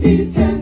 Eating.